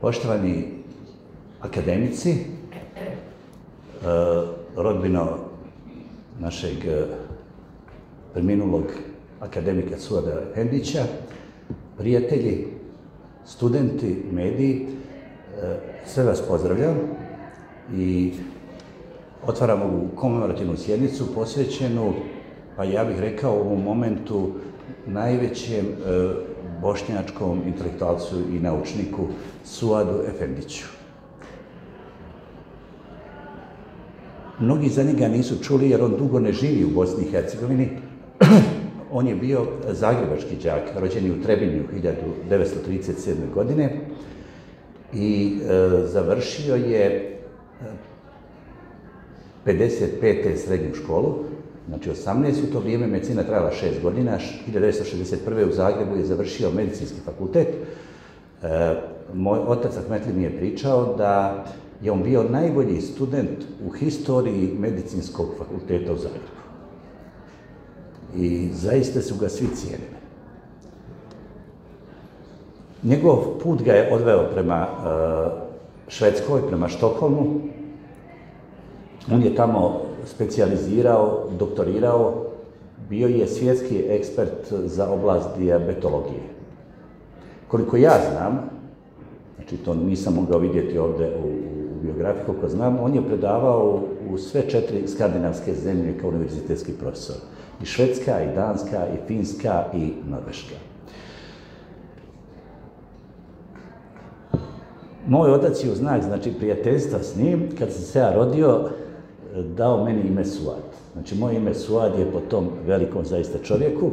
Poštovani akademici, e, rodbino našeg e, preminulog akademika Suada Hendića, prijatelji, studenti, mediji, e, sve vas pozdravljam i otvaram ovu komemorativnu sjednicu posvećenu, pa ja bih rekao u ovom momentu, najvećem bošnjačkom intelektualcu i naučniku Suadu Efendiću. Mnogi za njega nisu čuli jer on dugo ne živi u Bosni i Hercegovini. on je bio zagrebački đak, rođen u Trebinju 1937. godine i e, završio je 55. srednju školu, Znači, 18. u to vrijeme medicina trajala 6 godina, 1961. u Zagrebu je završio medicinski fakultet. E, moj otac Ahmetli mi je pričao da je on bio najbolji student u historiji medicinskog fakulteta u Zagrebu. I zaista su ga svi cijenili. Njegov put ga je odveo prema e, Švedskoj, prema Štokholmu. On je tamo specijalizirao, doktorirao, bio je svjetski ekspert za oblast diabetologije. Koliko ja znam, znači to nisam mogao vidjeti ovdje u, u biografiji, koliko znam, on je predavao u sve četiri skandinavske zemlje kao univerzitetski profesor. I Švedska, i Danska, i Finska, i Norveška. Moj otac je u znak, znači, prijateljstva s njim, kad sam se ja rodio, dao meni ime Suad. Znači, moje ime Suad je po tom velikom zaista čovjeku.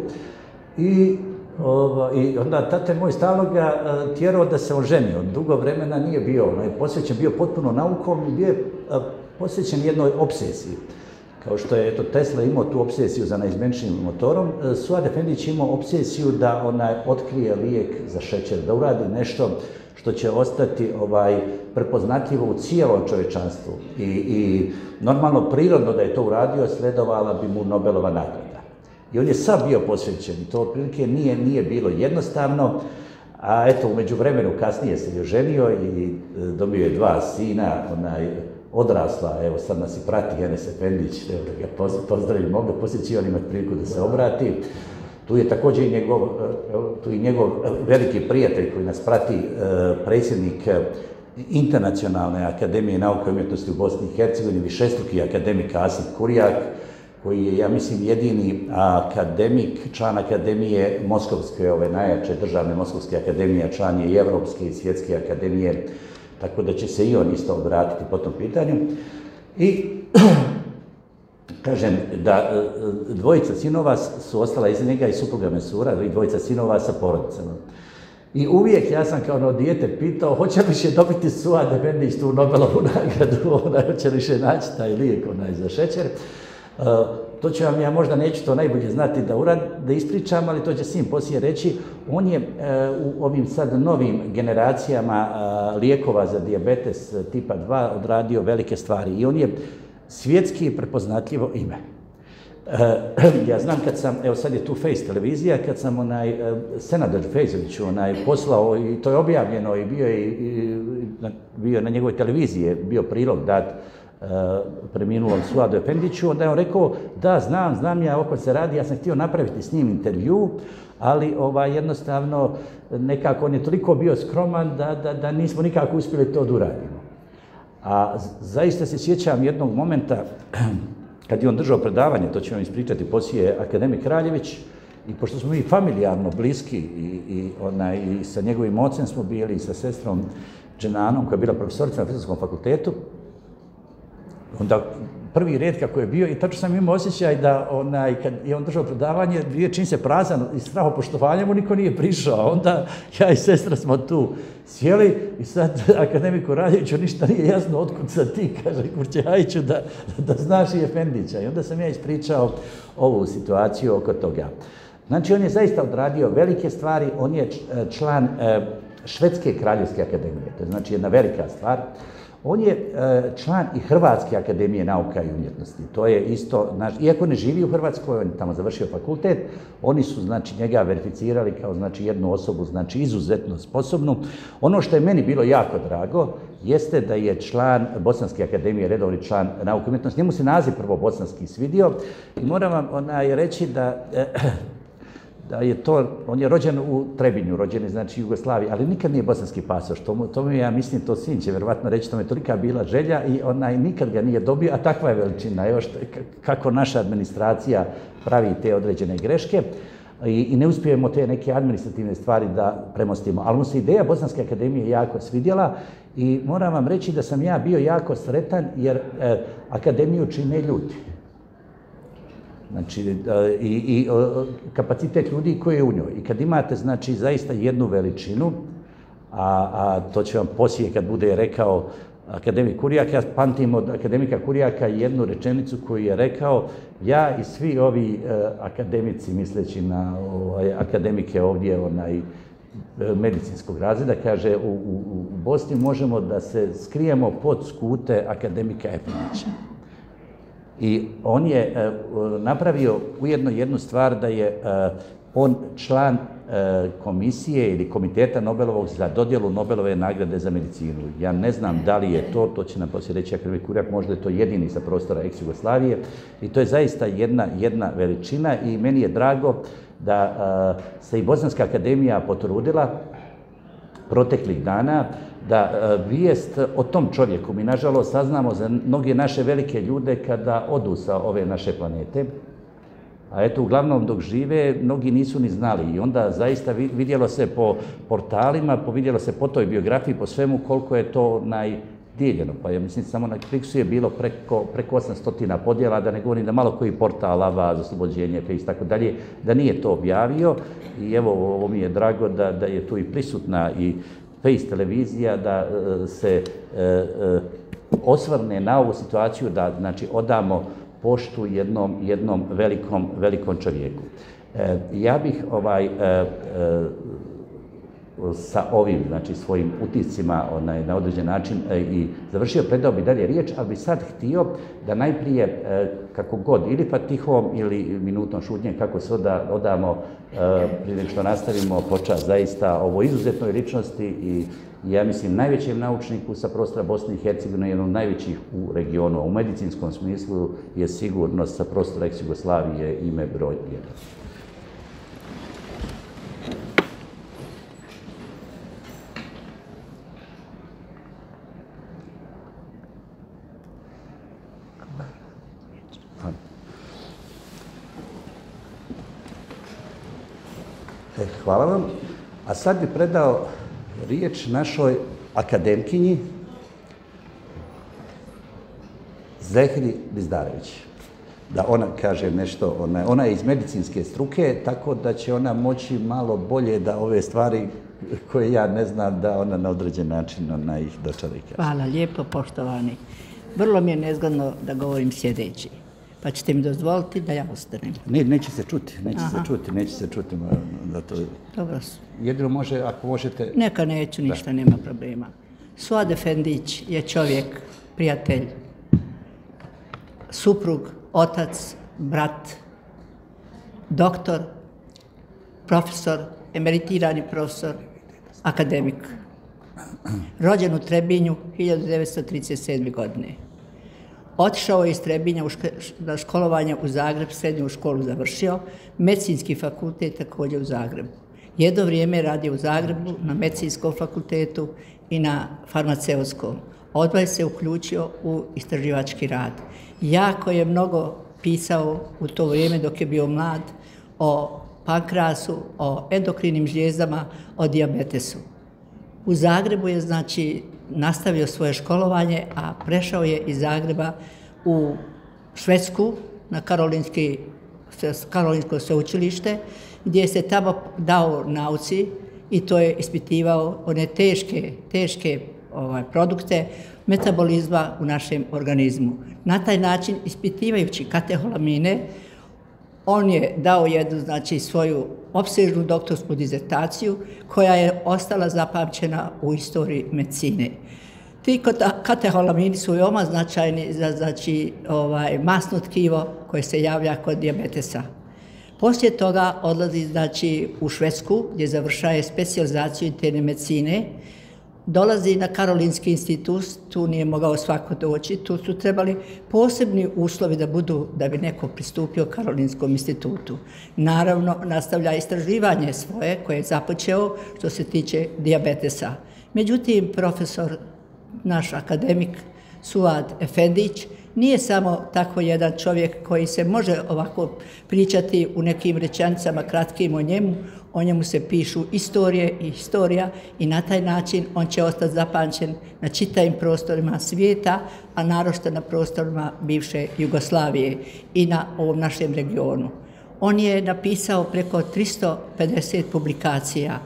I, i onda tate moj stalno ga e, tjerao da se oženio. Dugo vremena nije bio onaj posvećen, bio potpuno naukom i bio je posvećen jednoj obsesiji. Kao što je eto, Tesla imao tu obsesiju za najizmenčnim motorom, e, Suad Efendić imao obsesiju da onaj otkrije lijek za šećer, da uradi nešto što će ostati ovaj, prepoznatljivo u cijelom čovječanstvu. I, I normalno, prirodno da je to uradio, sledovala bi mu Nobelova nagrada. I on je sad bio posvećen i to otprilike nije, nije bilo jednostavno, a eto, umeđu vremenu kasnije se je ženio i e, dobio je dva sina, onaj, odrasla, evo sad nas i prati Enes Efendić, evo da ga pozdravim, mogu posjeći on imati priliku da se obrati. Tu je također i njegov, e, tu i njegov veliki prijatelj koji nas prati, e, predsjednik Internacionalne akademije nauke i umjetnosti u Bosni i Hercegovini, višestruki akademik Asim Kurijak, koji je, ja mislim, jedini akademik, član akademije Moskovske, ove najjače državne Moskovske akademije, član je i Evropske i Svjetske akademije, tako da će se i on isto obratiti po tom pitanju. I kažem da e, dvojica sinova su ostala iza njega i supruga Mesura, i dvojica sinova sa porodicama. I uvijek ja sam kao ono dijete pitao, hoće li će dobiti Suad Efendić tu Nobelovu nagradu, ona, hoće li će naći taj lijek onaj za šećer. Uh, to ću vam ja možda neću to najbolje znati da urad, da ispričam, ali to će svim poslije reći. On je uh, u ovim sad novim generacijama uh, lijekova za dijabetes tipa 2 odradio velike stvari i on je svjetski prepoznatljivo ime. Ja znam kad sam, evo sad je tu Face televizija, kad sam onaj uh, Senador Fejzoviću onaj poslao i to je objavljeno i bio je i, bio na njegovoj televiziji bio prilog dat uh, preminulom Suadu Efendiću, onda je on rekao da znam, znam ja oko se radi, ja sam htio napraviti s njim intervju, ali ovaj, jednostavno nekako on je toliko bio skroman da, da, da nismo nikako uspjeli to da uradimo. A zaista se sjećam jednog momenta kad je on držao predavanje, to ću vam ispričati, poslije akademik Kraljević, i pošto smo mi familijarno bliski i, i, ona, i sa njegovim ocem smo bili i sa sestrom Dženanom, koja je bila profesorica na Filosofskom fakultetu, onda prvi red kako je bio i tačno sam imao osjećaj da onaj, kad je on držao predavanje, dvije čin se prazan i straho poštovanja mu niko nije prišao. Onda ja i sestra smo tu sjeli i sad akademiku Radjeviću ništa nije jasno otkud sa ti, kaže Kurćehajiću, da, da znaš i Efendića. I onda sam ja ispričao ovu situaciju oko toga. Znači, on je zaista odradio velike stvari, on je član e, Švedske kraljevske akademije, to je znači jedna velika stvar. On je e, član i Hrvatske akademije nauka i umjetnosti. To je isto, naš, iako ne živi u Hrvatskoj, on je tamo završio fakultet, oni su znači njega verificirali kao znači jednu osobu, znači izuzetno sposobnu. Ono što je meni bilo jako drago, jeste da je član Bosanske akademije, redovni član nauke i umjetnosti. Njemu se naziv prvo bosanski svidio i moram vam onaj, reći da e, da je to, on je rođen u Trebinju, rođen je znači Jugoslaviji, ali nikad nije bosanski pasoš. To, to mi ja mislim, to sin će vjerovatno reći, to mi je tolika bila želja i onaj nikad ga nije dobio, a takva je veličina, još kako naša administracija pravi te određene greške i, i ne uspijemo te neke administrativne stvari da premostimo. Ali mu se ideja Bosanske akademije jako svidjela i moram vam reći da sam ja bio jako sretan jer e, akademiju čine ljudi. Znači, e, i, i kapacitet ljudi koji je u njoj. I kad imate, znači, zaista jednu veličinu, a, a to će vam poslije kad bude rekao akademik Kurijak, ja pamtim od akademika Kurijaka jednu rečenicu koju je rekao, ja i svi ovi e, akademici, misleći na ovaj, akademike ovdje, onaj, e, medicinskog razreda, kaže, u, u, u Bosni možemo da se skrijemo pod skute akademika Efinića. I on je e, napravio ujedno jednu stvar da je e, on član e, komisije ili komiteta Nobelovog za dodjelu Nobelove nagrade za medicinu. Ja ne znam da li je to, to će nam poslije reći Akademik Kurijak, možda je to jedini sa prostora ex-Jugoslavije i to je zaista jedna, jedna veličina i meni je drago da se i Bosanska akademija potrudila proteklih dana da e, vijest o tom čovjeku mi nažalost saznamo za mnoge naše velike ljude kada odu sa ove naše planete. A eto, uglavnom dok žive, mnogi nisu ni znali. I onda zaista vidjelo se po portalima, vidjelo se po toj biografiji, po svemu koliko je to najdijeljeno. Pa ja mislim, samo na Kliksu je bilo preko, preko 800 podjela, da ne govorim da malo koji portal za oslobođenje, i tako dalje, da nije to objavio. I evo, ovo mi je drago da je tu i prisutna i Face televizija da e, se e, e, osvrne na ovu situaciju, da znači odamo poštu jednom, jednom velikom, velikom čovjeku. Ja bih ovaj, sa ovim, znači svojim utiscima onaj, na određen način e, i završio, predao bi dalje riječ, ali bi sad htio da najprije, e, kako god, ili patihom ili minutom šutnje, kako se oda, odamo e, prije što nastavimo počas zaista ovo izuzetnoj ličnosti i ja mislim najvećem naučniku sa prostora Bosne i Hercegovine, jednom najvećih u regionu. U medicinskom smislu je sigurno sa prostora ex-Jugoslavije ime broj 1. E, hvala vam. A sad bi predao riječ našoj akademkinji Zehri Bizdarević. Da ona kaže nešto, ona, ona je iz medicinske struke, tako da će ona moći malo bolje da ove stvari koje ja ne znam, da ona na određen način ona ih dočari. Hvala lijepo, poštovani. Vrlo mi je nezgodno da govorim sjedeći pa ćete mi dozvoliti da ja ostanem. Ne, neće se čuti, neće se čuti, neće se čuti. Da to... Dobro su. Jedino može, ako možete... Neka neću, ništa, nema problema. Suad Efendić je čovjek, prijatelj, suprug, otac, brat, doktor, profesor, emeritirani profesor, akademik. Rođen u Trebinju 1937. godine. Otišao je iz Trebinja na školovanje u Zagreb, srednju školu završio, medicinski fakultet također u Zagrebu. Jedno vrijeme radio u Zagrebu na medicinskom fakultetu i na farmaceutskom. Odbaj se uključio u istraživački rad. Jako je mnogo pisao u to vrijeme dok je bio mlad o pankrasu, o endokrinim žljezdama, o diabetesu. U Zagrebu je znači nastavio svoje školovanje, a prešao je iz Zagreba u Švedsku na Karolinski, Karolinsko sveučilište, gdje se tamo dao nauci i to je ispitivao one teške, teške ovaj, produkte metabolizma u našem organizmu. Na taj način, ispitivajući kateholamine, on je dao jednu, znači, svoju opsežnu doktorsku dizertaciju koja je ostala zapamćena u istoriji medicine. Ti kateholamini su veoma značajni za znači, ovaj, masno tkivo koje se javlja kod dijabetesa. Poslije toga odlazi znači, u Švedsku gdje završaje specijalizaciju interne medicine, dolazi na Karolinski institut, tu nije mogao svako doći, tu su trebali posebni uslovi da budu, da bi neko pristupio Karolinskom institutu. Naravno, nastavlja istraživanje svoje koje je započeo što se tiče diabetesa. Međutim, profesor, naš akademik Suad Efendić, nije samo tako jedan čovjek koji se može ovako pričati u nekim rečenicama kratkim o njemu, o njemu se pišu istorije i historija i na taj način on će ostati zapamćen na čitavim prostorima svijeta, a naročito na prostorima bivše Jugoslavije i na ovom našem regionu. On je napisao preko 350 publikacija.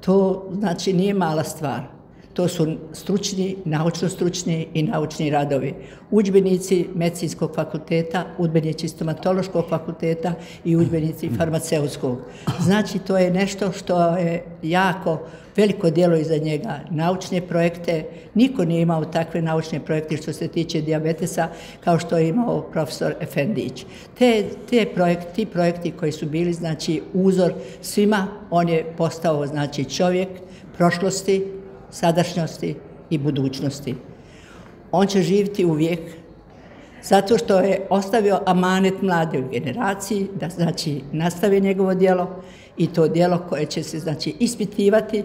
To znači nije mala stvar. To su stručni, naučno stručni i naučni radovi. Udžbenici medicinskog fakulteta, udžbenici stomatološkog fakulteta i udžbenici farmaceutskog. Znači, to je nešto što je jako veliko djelo iza njega. Naučne projekte, niko nije imao takve naučne projekte što se tiče diabetesa kao što je imao profesor Efendić. Te, te projekti, ti projekti koji su bili znači uzor svima, on je postao znači čovjek prošlosti, sadašnjosti i budućnosti. On će živjeti uvijek zato što je ostavio amanet mlade generaciji da znači nastavi njegovo djelo i to djelo koje će se znači ispitivati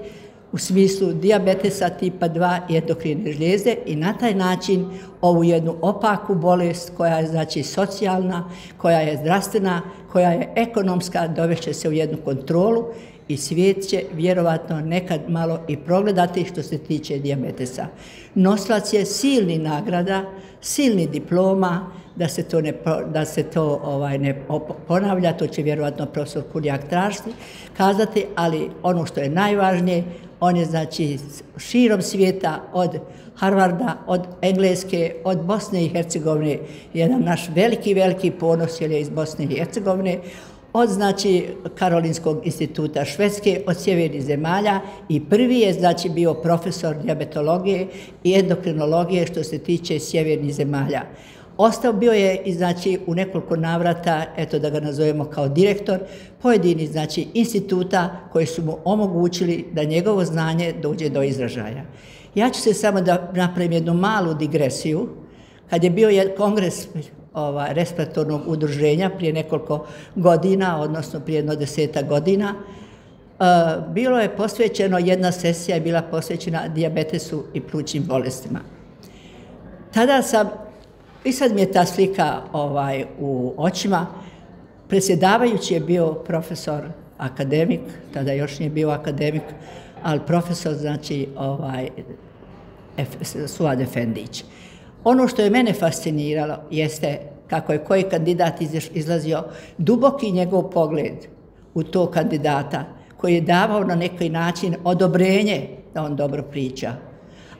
u smislu diabetesa tipa 2 i endokrine žlijezde i na taj način ovu jednu opaku bolest koja je znači socijalna, koja je zdravstvena, koja je ekonomska, dovešće se u jednu kontrolu i svijet će vjerovatno nekad malo i progledati što se tiče dijabetesa. Noslac je silni nagrada, silni diploma, da se to ne, da se to ovaj ne ponavlja, to će vjerovatno profesor Kurjak tražiti, kazati, ali ono što je najvažnije, on je znači širom svijeta od Harvarda, od Engleske, od Bosne i Hercegovine, jedan naš veliki, veliki ponos je iz Bosne i Hercegovine, od znači Karolinskog instituta Švedske, od sjevernih zemalja i prvi je znači bio profesor diabetologije i endokrinologije što se tiče sjevernih zemalja. Ostao bio je i znači u nekoliko navrata, eto da ga nazovemo kao direktor, pojedini znači instituta koji su mu omogućili da njegovo znanje dođe do izražaja. Ja ću se samo da napravim jednu malu digresiju. Kad je bio kongres ova, respiratornog udruženja prije nekoliko godina, odnosno prije jedno deseta godina, e, bilo je posvećeno, jedna sesija je bila posvećena dijabetesu i plućnim bolestima. Tada sam, i sad mi je ta slika ovaj, u očima, predsjedavajući je bio profesor akademik, tada još nije bio akademik, ali profesor, znači, ovaj, Suad Efendić. Ono što je mene fasciniralo jeste kako je koji kandidat izlazio duboki njegov pogled u to kandidata koji je davao na neki način odobrenje da on dobro priča.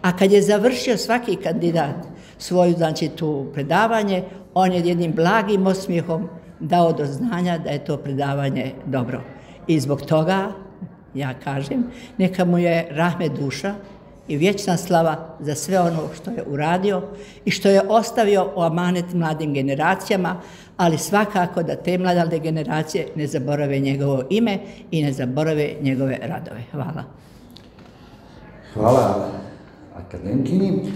A kad je završio svaki kandidat svoju, znači, tu predavanje, on je jednim blagim osmijehom dao do znanja da je to predavanje dobro. I zbog toga, ja kažem, neka mu je rahme duša, i vječna slava za sve ono što je uradio i što je ostavio u amanet mladim generacijama, ali svakako da te mlade generacije ne zaborave njegovo ime i ne zaborave njegove radove. Hvala. Hvala akademkinji.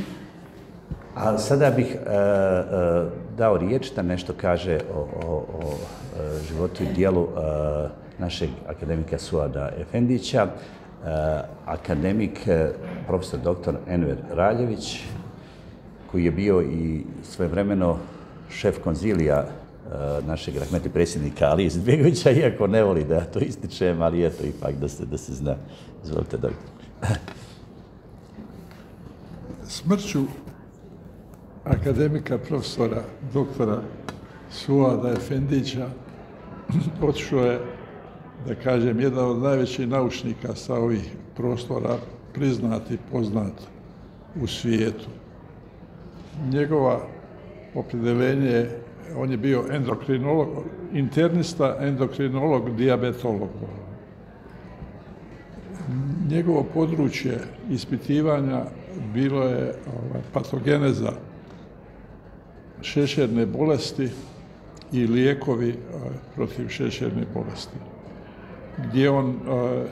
A sada bih e, e, dao riječ da nešto kaže o, o, e, životu i dijelu našeg akademika Suada Efendića. Eh, akademik eh, profesor dr. Enver Raljević, koji je bio i svojevremeno šef konzilija eh, našeg rahmeti predsjednika Ali Izbjegovića, iako ne voli da to ističem, ali eto ipak da se, da se zna. Izvolite, doktor. Smrću akademika profesora doktora Suada Efendića otišao je da kažem, jedan od najvećih naučnika sa ovih prostora, priznat i poznat u svijetu. Njegova opredeljenje, on je bio endokrinolog, internista, endokrinolog, diabetolog. Njegovo područje ispitivanja bilo je ovaj, patogeneza šećerne bolesti i lijekovi eh, protiv šećerne bolesti. Gdje on eh,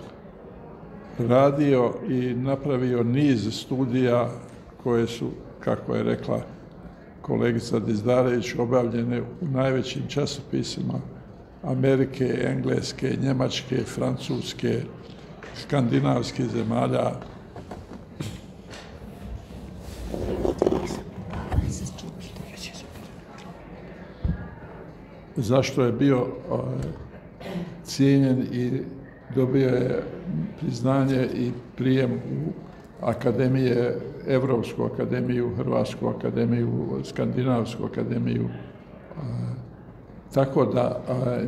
radio i napravio niz studija koje su, kako je rekla kolegica Dizdarević, obavljene u najvećim časopisima Amerike, Engleske, Njemačke, Francuske, skandinavskih zemalja. Zašto je bio cijenjen i dobio je priznanje i prijem u akademije, Evropsku akademiju, Hrvatsku akademiju, Skandinavsku akademiju. Tako da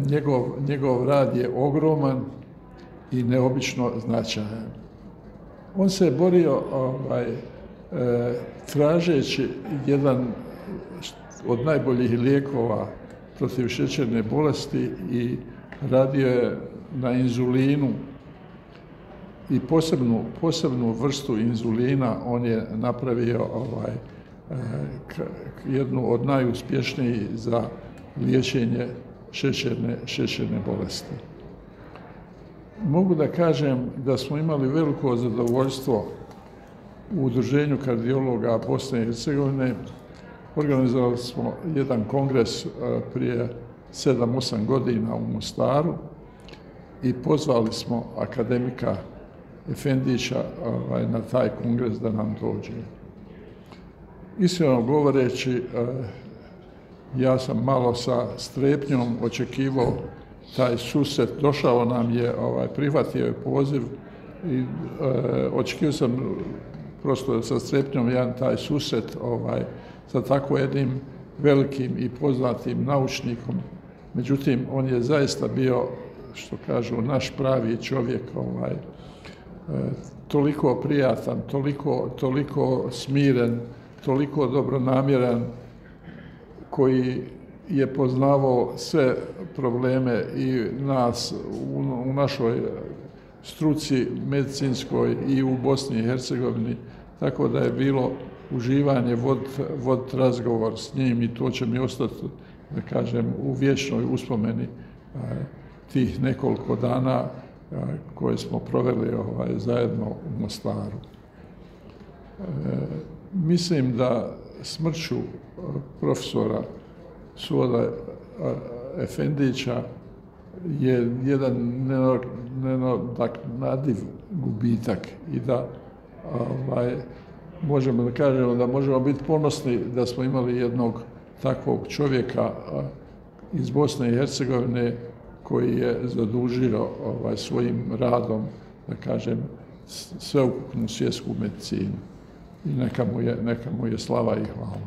njegov, njegov rad je ogroman i neobično značajan. On se je borio ovaj, e, tražeći jedan od najboljih lijekova protiv šećerne bolesti i radio je na inzulinu i posebnu, posebnu vrstu inzulina on je napravio ovaj, e, jednu od najuspješnijih za liječenje šećerne, šećerne bolesti. Mogu da kažem da smo imali veliko zadovoljstvo u Udruženju kardiologa Bosne i Hercegovine. Organizovali smo jedan kongres e, prije 7-8 godina u Mostaru i pozvali smo akademika Efendića ovaj, na taj kongres da nam dođe. Iskreno govoreći, e, ja sam malo sa strepnjom očekivao taj susret, došao nam je, ovaj, prihvatio je poziv i e, očekivao sam prosto sa strepnjom jedan taj susret ovaj, sa tako jednim velikim i poznatim naučnikom. Međutim, on je zaista bio, što kažu, naš pravi čovjek, ovaj, e, toliko prijatan, toliko, toliko smiren, toliko dobronamjeran, koji je poznavao sve probleme i nas u, našoj struci medicinskoj i u Bosni i Hercegovini, tako da je bilo uživanje vod, razgovor s njim i to će mi ostati, da kažem, u vječnoj uspomeni tih nekoliko dana koje smo proveli ovaj, zajedno u Mostaru. E, mislim da smrću profesora Suoda Efendića je jedan nenadoknadiv gubitak i da ovaj, možemo da kažemo da možemo biti ponosni da smo imali jednog takvog čovjeka iz Bosne i Hercegovine koji je zadužio ovaj, svojim radom, da kažem, sveukupnu svjetsku medicinu. I neka mu je, neka mu je slava i hvala.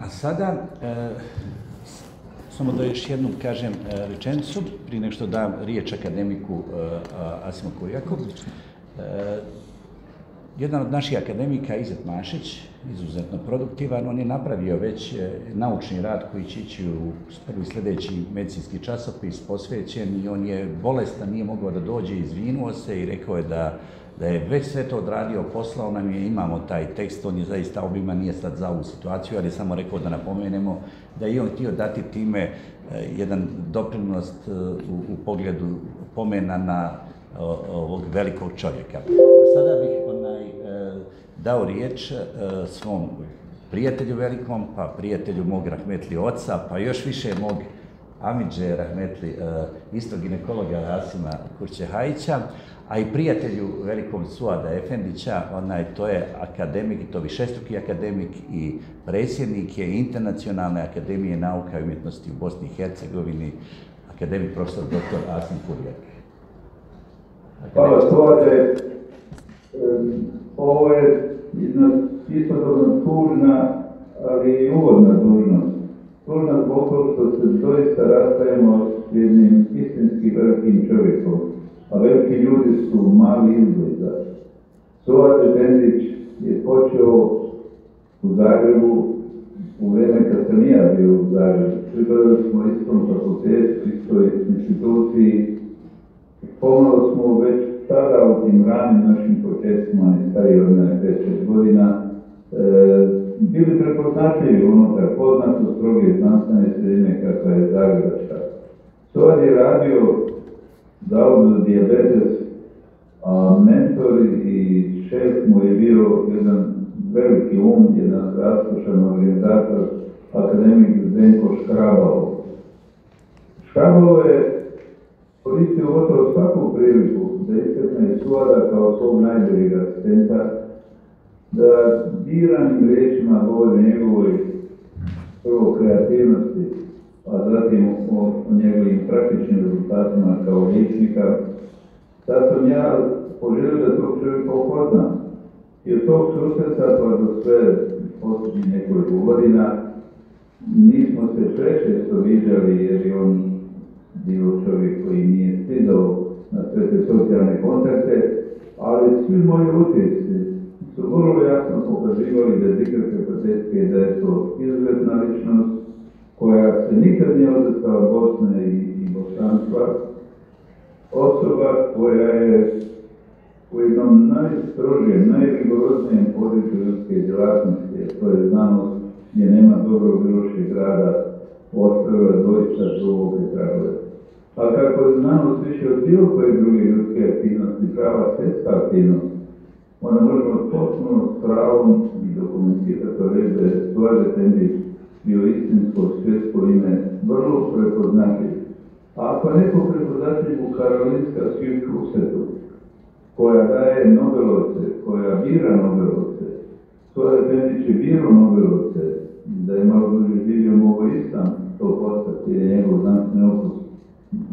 A sada, e, samo da još jednu kažem e, rečenicu, prije nego što dam riječ akademiku e, Asimu. Jedan od naših akademika, Izet Mašić, izuzetno produktivan, on je napravio već naučni rad koji će ići u prvi sljedeći medicinski časopis posvećen i on je bolestan, nije mogao da dođe, izvinuo se i rekao je da da je već sve to odradio, poslao nam je, imamo taj tekst, on je zaista obiman, nije sad za ovu situaciju, ali je samo rekao da napomenemo da je on htio dati time e, jedan doprinost e, u, pogledu pomena na ovog velikog čovjeka. Sada bih e, dao riječ svom prijatelju velikom, pa prijatelju mog rahmetli oca, pa još više mog Amidže rahmetli, isto ginekologa Rasima Kurćehajića, a i prijatelju velikom Suada Efendića, onaj, to je akademik, to višestruki akademik i predsjednik je Internacionalne akademije nauka i umjetnosti u Bosni i Hercegovini, akademik profesor dr. Asim Kurjak. Hvala Suade. Ovo je istodobno tužna, ali i uvodna dužnost. Tužna zbog toga što se doista rastajemo s jednim istinski velikim čovjekom a veliki ljudi su mali izgleda. Sovat Bendić je počeo u Zagrebu u vrijeme kad sam ja bio u Zagrebu. Pribavili smo istom fakultetu, istoj instituciji. Pomalo smo već tada u tim ranim našim početcima, oni stariji od mene 5-6 godina, e, bili prepoznatljivi unutar poznato stroge znanstvene sredine kakva je Zagrebačka. Soad je radio Zavodu za diabetes, a mentor i šef mu je bio jedan veliki um, jedan raslušan organizator, akademik Zdenko Škrabalo. Škrabalo je koristio gotovo svaku priliku da istakne Suada kao svog najboljeg asistenta, da biranim riječima govori njegovoj prvo kreativnosti, a zatim o, o njegovim praktičnim rezultatima kao liječnika. Sad sam ja poželio da tog čovjeka upoznam. I od tog susreta pa do sve posljednjih nekoliko godina nismo se prečesto viđali jer je on bio čovjek koji nije stidao na sve te socijalne kontakte, ali svi moji utjeci su vrlo jasno pokazivali da je Zikr Patetske da je to izgledna ličnost koja se nikad nije odestala Bosne i, i bosanstva, osoba koja je u jednom najstrožijem, najrigoroznijem području ljudske djelatnosti, to je znanost gdje nema dobrog bioloških rada, ostavila doista duboke tragove. A kako je znanost više od bilo koje druge ljudske aktivnosti, prava svjetska aktivnost, onda možemo potpuno s pravom i dokumentirati to reći da je Suade Tendić bio istinsko svjetsko ime, vrlo prepoznatljiv. A ako neko prepoznatljiv u Karolinska Krusetu, koja daje Nobelovce, koja bira Nobelovce, Suade Tendić je birao Nobelovce, da je malo duže živio mogo i sam to postati, je njegov znanstveni opus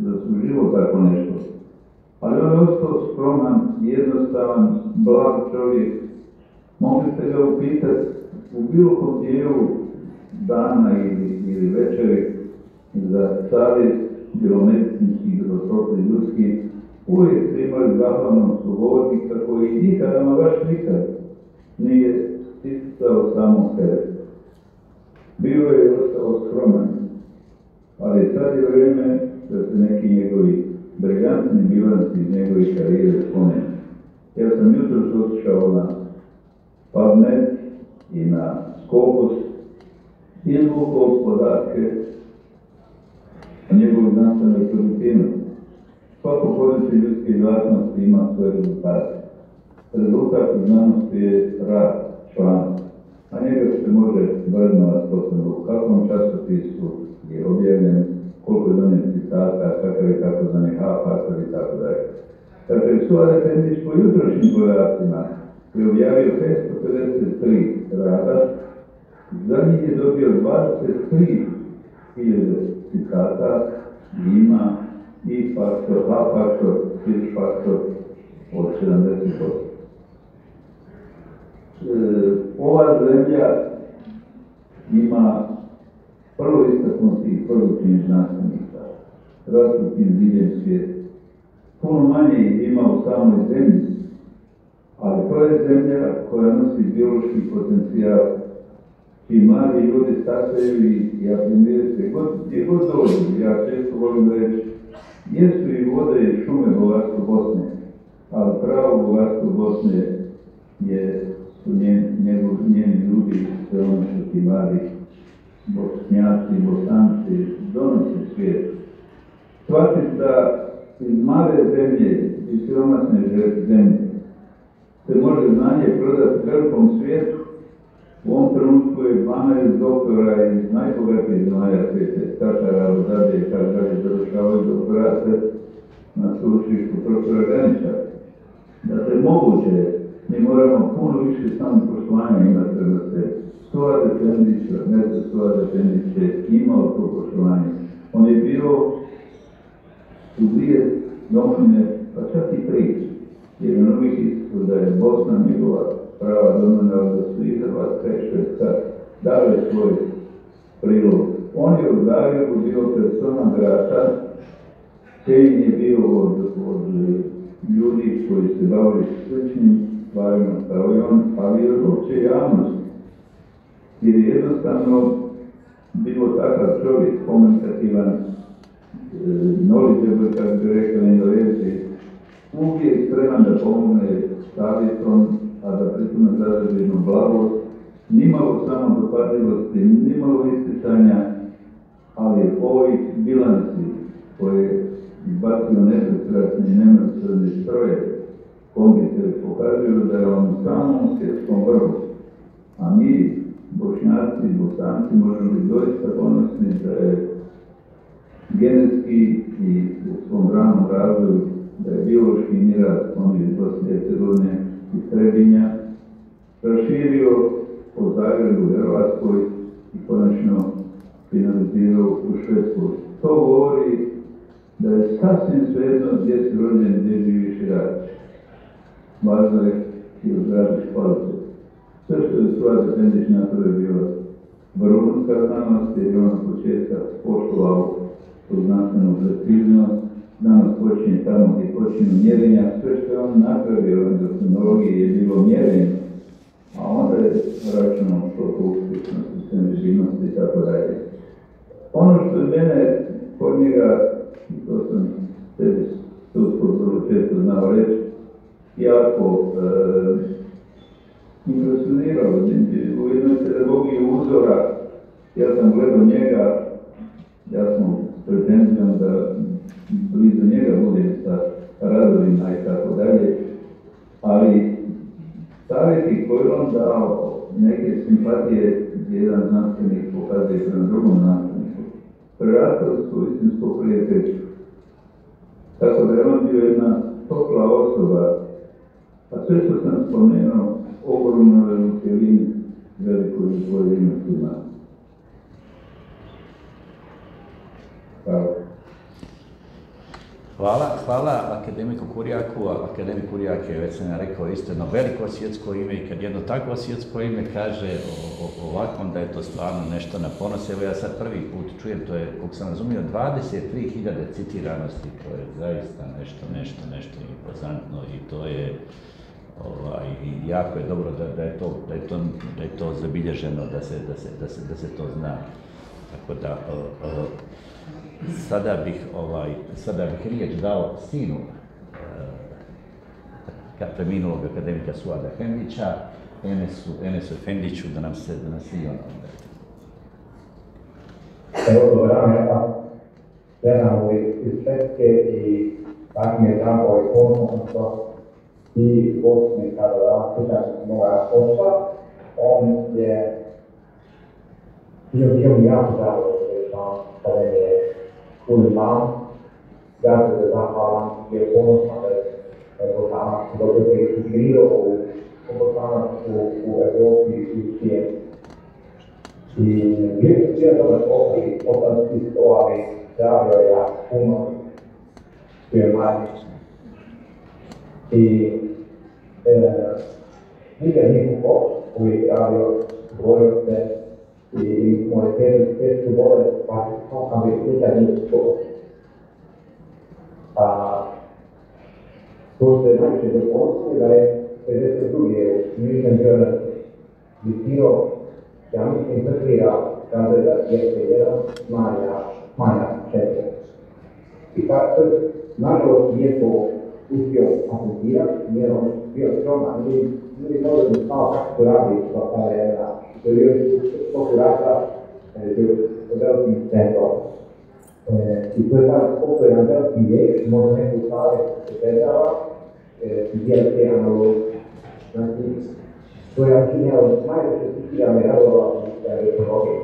zasluživo tako nešto. Ali on je ostao skroman, jednostavan, blag čovjek. Mogli ste ga upitati u bilo kom dijelu dana ili, ili večeri za savjet, bilo medicinski, bilo topli ljudski, uvijek ste imali zahvalnog sugovornika koji nikada, ma baš nikad, nije isticao samo sebe. Bio je ostao skroman, ali sad je vrijeme da se neki njegovi briljantni bilanci iz njegovih karijere spomenu. Ja sam jutro otišao na PubMed i na Scopus izvukao podatke o njegovoj znanstvenoj produktivnosti. Svako područje ljudske djelatnosti ima svoje rezultate. Rezultat znanosti je rad člana, a njega se može vrednovati posebno u kakvom časopisu je objavljen, koliko je donio citata, kakav je tako za neha faktor i tako dalje. Dakle, Suade Pendić po jutrošnjim podacima je objavio 553 rada, za njih je dobio 23.000 citata i ima i faktor, H faktor, Hirsch faktor od 70%. E, ova zemlja ima prvo istaknuti produčnih znanstvenika, rasutih ziljem svijeta. Puno manje ih ima u samoj zemlji, ali to je zemlja koja nosi biološki potencijal i mladi ljudi stasaju i afirmiraju se gdje god dođu. Ja često volim reći, jesu i vode i šume bogatstvo Bosne, ali pravo bogatstvo Bosne je, su njeni ljudi, sve ono što ti mladi Bosnjaci, Bosanci donose svijet. Shvatiti da iz male zemlje, iz siromasne zemlje, se može znanje prodati velikom svijetu. U ovom trenutku je 12 doktora iz najbogatijih zemalja svijete, Kašara, Odade i dalje, završavaju doktorate na sveučilištu profesora Ganića. Da se moguće, mi moramo puno više samo poštovanja imati prema sebi. Suade Pendić, Ernesto Suade Pendić je imao to poštovanje. On je bio u dvije domovine, pa čak i tri. Jedan od uvijek istisu da je Bosna njegova prava domena, da su i Hrvatska i Švedska dali svoj prilog. On je u Zagrebu bio persona grata, Cijen je bio od, od ljudi koji se bavili sličnim stvarima on, ali i od opće javnosti jer je jednostavno bilo takav čovjek, komunikativan, knowledgeable, kako bi rekli englezi, uvijek spreman da pomogne savjetom, a da pritom zadrži jednu blagost, nimalo samo dopadljivosti, nimalo isticanja, ali ovih bilanci koje bacio nesretratni i nemrsredni stroje, kombice pokazuju da je on u samom svjetskom vrhu. A mi, bošnjaci i bosanci, možemo biti doista ponosni da je genetski i u svom ranom razvoju da je biološki miraz oni iz Bosne i Hercegovine i Trebinja raširio po Zagrebu, Hrvatskoj i konačno finalizirao u Švedskoj. To govori da je sasvim svejedno gdje si rođen, gdje živiš i radiš. Važno je i odradiš kvalitet. Sve što je svoja Dependić naprave bila vrhunska znanost, jer je on od početka poštovao tu znanstvenu preciznost, znanost počinje tamo gdje počinju mjerenja, sve što je on napravio u endokrinologiji je bilo mjerenje, a onda je računom što uspješnosti, senzibilnosti i tako dalje. Ono što je mene kod njega, to sam tebi tu vrlo često znao reći, jako e, impresionirao u jednoj pedagogiji uzora. Ja sam gledao njega, ja sam s pretenzijom da blizu njega budem sa radovima i tako dalje, ali savjeti koje on dao, neke simpatije jedan znanstvenik pokazuje prema drugom znanstveniku, prerastali su istinsko prijateljstvo. Tako da je on bio jedna topla osoba, a sve što sam spomenuo, ogromno je u cijelini veliko izvojenost ima. Hvala. Hvala, hvala akademiku Kurjaku, a akademik Kurjak je, već sam ja rekao, isto veliko svjetsko ime i kad jedno takvo svjetsko ime kaže o, o, ovako, onda je to stvarno nešto na ponos. Evo ja sad prvi put čujem, to je, koliko sam razumio, 23.000 citiranosti, to je zaista nešto, nešto, nešto impozantno i to je, ovaj, i jako je dobro da, je to, da, je to, da je to zabilježeno, da se, da se, da se, da se to zna. Tako da, sada bih, ovaj, sada bih riječ dao sinu uh, preminulog akademika Suada Hendića, Enesu, Enesu Efendiću, da nam se, da nas i on. Evo, dobar dan, ja iz Švedske i drago i ponosno što i Bosni kada da slučaj moga posla, on je bio bio mi jako drago što je član Akademije Kuli Mam. Ja se zahvalam i je ponosno da je Bosanac dobro se integrirao u Bosanac u, u Evropi i u svijetu. I bio sam dobar opet, opet isto, ali zdravio je jako puno, bio je mlađi. I e, nikad nije kupo, uvijek radio, govorio se i moje tezu, tezu vole, pa bi nikad nije kupo. A to se najviše zaposlije da je 52. je nisam bio na visino, ja mislim, trpira razreda 101, manja, manja 4. I tako, nažalost, nije to ufficio a Turchia, mi ero, mi ero trovato, non ricordo che stavo catturato di sua padella, dove io sono curata, eh, ovvero di tempo. Eh, di quella opera andrà di lei, non è che fare, eccetera, eh, di dire che hanno poi alla fine ho mai tutti la merda della economia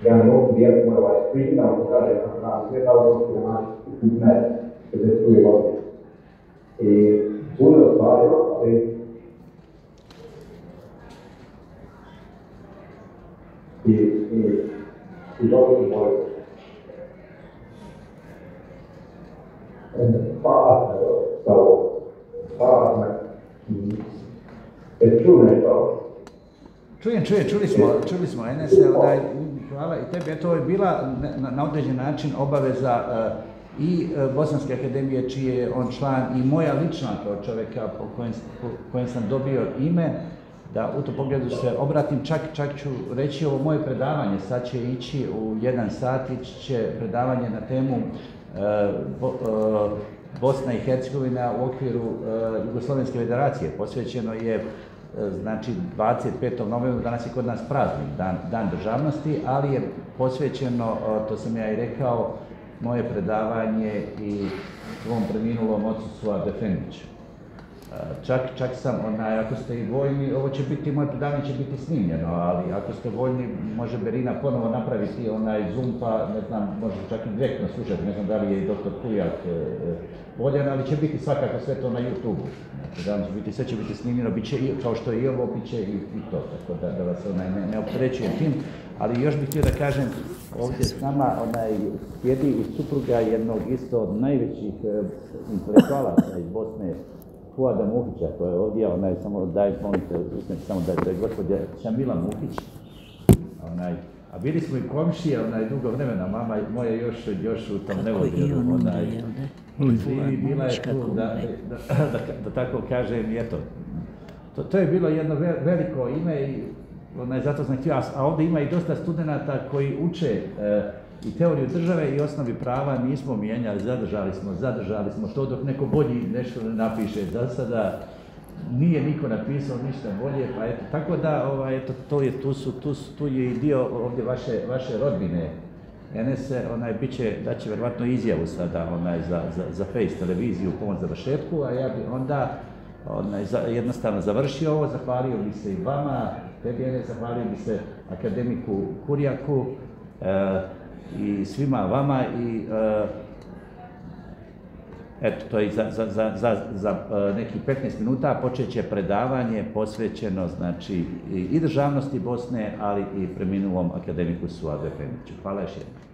che hanno via come la di da un caso che ha fatto che ha fatto che ha fatto 62 godine. I puno je ostvario, ali i, i, i dobro je bolje. Pa, stavo, pa, ne. ču nešto? Čujem, čujem, čuli smo, čuli smo, Enes, hvala i tebi, to je bila na, na određen način obaveza uh, i uh, Bosanske akademije čiji je on član i moja lična kao čovjeka po kojem, po kojem sam dobio ime, da u to pogledu se obratim, čak, čak ću reći ovo moje predavanje, sad će ići u jedan sat, ići će predavanje na temu bo, uh, Bosna i Hercegovina u okviru e, Jugoslovenske federacije. Posvećeno je e, znači 25. novembra, danas je kod nas praznik, dan, dan državnosti, ali je posvećeno, e, to sam ja i rekao, moje predavanje i svom preminulom ocu Suad Efendiću. Čak, čak sam, onaj, ako ste i voljni, ovo će biti, moje predavanje će biti snimljeno, ali ako ste voljni, može Berina ponovo napraviti onaj Zoom, pa ne znam, može čak i direktno slušati, ne znam da li je i doktor Kujak e, voljan, ali će biti svakako sve to na YouTube. Znači, će biti, sve će biti snimljeno, bit će, i, kao što je i ovo, bit će i, i to, tako da, da vas onaj, ne, ne opterećujem tim. Ali još bih htio da kažem, ovdje s nama onaj, sjedi i supruga jednog isto od najvećih e, intelektualaca iz Bosne, Fuada Muhića, to je ovdje, onaj, samo daj, molim te, samo da je to je gospođa Šamila Muhić, onaj, a bili smo i komšije, onaj, dugo vremena, mama moja još, još u tom nevodjelu, onaj, živi, bila je tu, da, da, da, da, tako kažem, i eto, to, to je bilo jedno ve- veliko ime i onaj, zato sam htio, a, a ovdje ima i dosta studenata koji uče e, i teoriju države i osnovi prava nismo mijenjali, zadržali smo, zadržali smo to dok neko bolji nešto ne napiše. Za sada nije niko napisao ništa bolje, pa eto, tako da, ovaj, eto, to je, tu, su, tu, su, tu je i dio ovdje vaše, vaše rodbine. Enese, onaj, bit će, da će vjerovatno izjavu sada onaj, za, za, za Face televiziju po ovom završetku, a ja bi onda onaj, za, jednostavno završio ovo, zahvalio bi se i vama, tebi zahvalio bi se akademiku Kurjaku, e, i svima vama i uh, eto, to je za, za, za, za, uh, nekih 15 minuta počet će predavanje posvećeno znači i, državnosti Bosne, ali i preminulom akademiku Suadu Efendiću. Hvala još jednom.